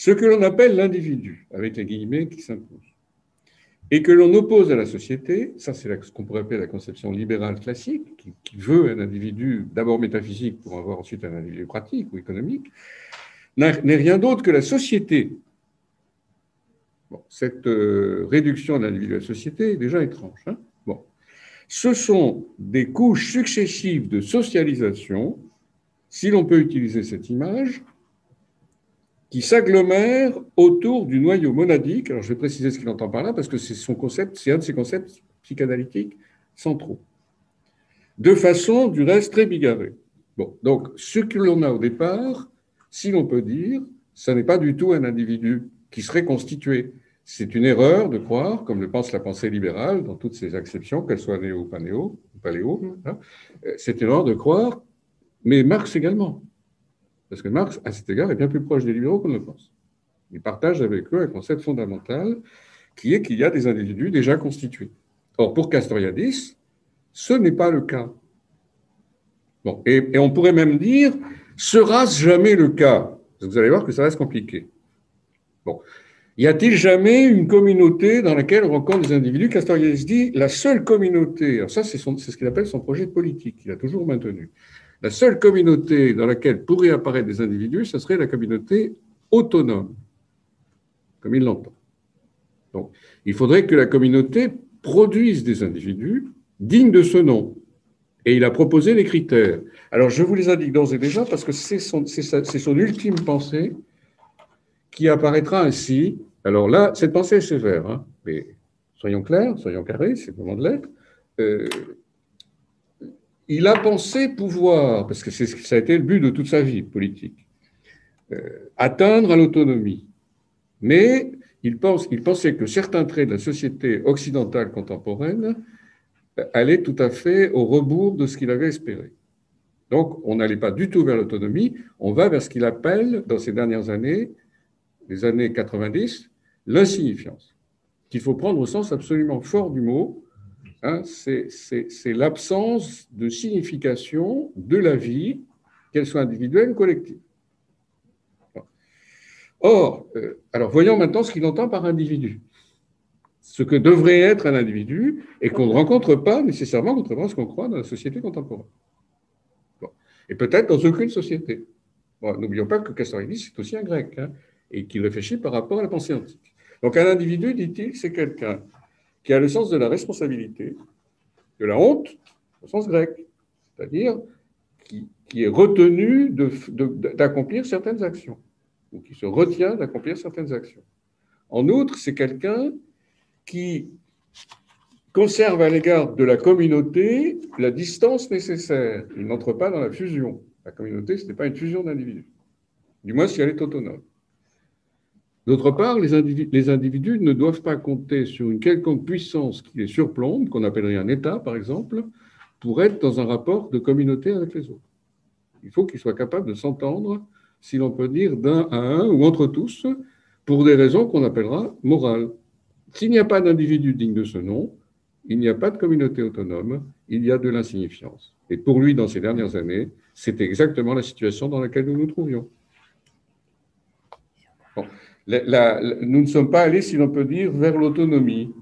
ce que l'on appelle l'individu, avec les guillemets qui s'imposent, et que l'on oppose à la société, ça c'est ce qu'on pourrait appeler la conception libérale classique, qui, veut un individu d'abord métaphysique pour avoir ensuite un individu pratique ou économique, n'est rien d'autre que la société. cette euh, réduction de l'individu à la société est déjà étrange. Hein bon. Ce sont des couches successives de socialisation, si l'on peut utiliser cette image, qui s'agglomère autour du noyau monadique. Alors, je vais préciser ce qu'il entend par là, parce que c'est son concept, c'est un de ses concepts psychanalytiques centraux. De façon, du reste, très bigarrée. Bon, donc, ce que l'on a au départ, si l'on peut dire, ce n'est pas du tout un individu qui serait constitué. C'est une erreur de croire, comme le pense la pensée libérale, dans toutes ses acceptions, qu'elle soit néo ou pas néo, ou paléo, hein, euh, c'est une erreur de croire, mais Marx également, parce que Marx, à cet égard, est bien plus proche des libéraux qu'on ne le pense. Il partage avec eux un concept fondamental qui est qu'il y a des individus déjà constitués. Or, pour Castoriadis, ce n'est pas le cas. Bon, et, on pourrait même dire, sera-ce jamais le cas? Vous allez voir que ça reste compliqué. Bon. Y a-t-il jamais une communauté dans laquelle on rencontre des individus? Castoriadis dit la seule communauté, alors ça c'est ce qu'il appelle son projet politique, qu'il a toujours maintenu. La seule communauté dans laquelle pourraient apparaître des individus, ce serait la communauté autonome, comme il l'entend. Donc, il faudrait que la communauté produise des individus dignes de ce nom. Et il a proposé les critères. Alors, je vous les indique d'ores et déjà parce que c'est son, ultime pensée qui apparaîtra ainsi. Alors là, cette pensée est sévère, hein, mais soyons clairs, soyons carrés, c'est le moment de l'être. Euh, il a pensé pouvoir, parce que ça a été le but de toute sa vie politique, euh, atteindre à l'autonomie. Mais il, il pensait que certains traits de la société occidentale contemporaine euh, allaient tout à fait au rebours de ce qu'il avait espéré. Donc, on n'allait pas du tout vers l'autonomie, on va vers ce qu'il appelle, dans ces dernières années, les années 90, l'insignifiance, qu'il faut prendre au sens absolument fort du mot, Hein, c'est l'absence de signification de la vie, qu'elle soit individuelle ou collective. Or, euh, alors voyons maintenant ce qu'il entend par individu. Ce que devrait être un individu et qu'on ne rencontre pas nécessairement, contrairement à ce qu'on croit dans la société contemporaine. Et peut-être dans aucune société. N'oublions pas que Castoriadis, c'est aussi un grec, hein, et qu'il réfléchit par rapport à la pensée antique. Donc un individu, dit-il, c'est quelqu'un qui a le sens de la responsabilité, de la honte, au sens grec, c'est-à-dire qui, est retenu d'accomplir certaines actions, ou qui se retient d'accomplir certaines actions. En outre, c'est quelqu'un qui conserve à l'égard de la communauté la distance nécessaire. Il n'entre pas dans la fusion. La communauté, ce n'est pas une fusion d'individus, du moins si elle est autonome. D'autre part, les individus, ne doivent pas compter sur une quelconque puissance qui les surplombe, qu'on appellerait un État par exemple, pour être dans un rapport de communauté avec les autres. Il faut qu'ils soient capables de s'entendre, si l'on peut dire, d'un à un ou entre tous, pour des raisons qu'on appellera morales. S'il n'y a pas d'individu digne de ce nom, il n'y a pas de communauté autonome, il y a de l'insignifiance. Et pour lui, dans ces dernières années, c'était exactement la situation dans laquelle nous nous trouvions. Bon nous ne sommes pas allés, si l'on peut dire, vers l'autonomie.